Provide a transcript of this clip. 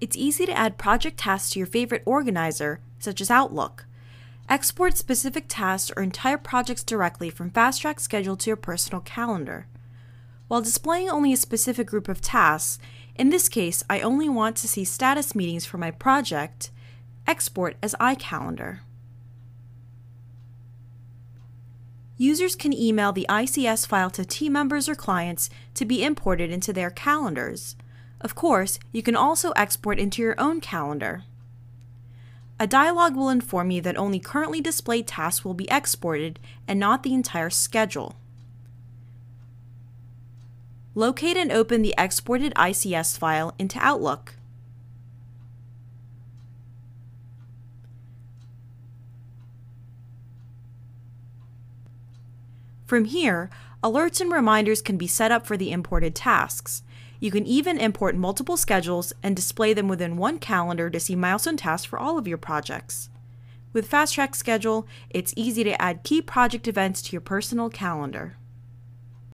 It's easy to add project tasks to your favorite organizer, such as Outlook. Export specific tasks or entire projects directly from FastTrack Schedule to your personal calendar. While displaying only a specific group of tasks, in this case, I only want to see status meetings for my project, export as iCalendar. Users can email the ICS file to team members or clients to be imported into their calendars. Of course, you can also export into your own calendar. A dialog will inform you that only currently displayed tasks will be exported and not the entire schedule. Locate and open the exported ICS file into Outlook. From here, alerts and reminders can be set up for the imported tasks. You can even import multiple schedules and display them within one calendar to see milestone tasks for all of your projects. With FastTrack Schedule, it's easy to add key project events to your personal calendar.